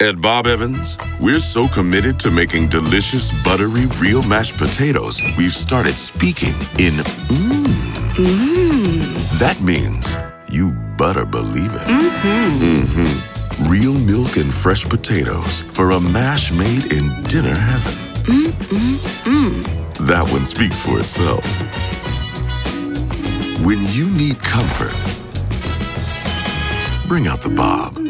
At Bob Evans, we're so committed to making delicious, buttery, real mashed potatoes, we've started speaking in mmm. Mmm. That means you butter believe it. Mm-hmm. Mm-hmm. Real milk and fresh potatoes for a mash made in dinner heaven. Mm-mm-mm. That one speaks for itself. When you need comfort, bring out the Bob.